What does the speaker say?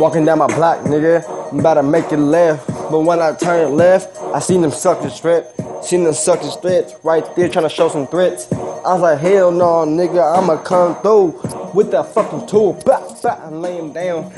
Walking down my block, nigga. I'm about to make it left. But when I turn left, I seen them suckers strip. Seen them suckers threats right there trying to show some threats. I was like, hell no, nigga, I'ma come through with that fucking tool. Bah, bah, and lay him down.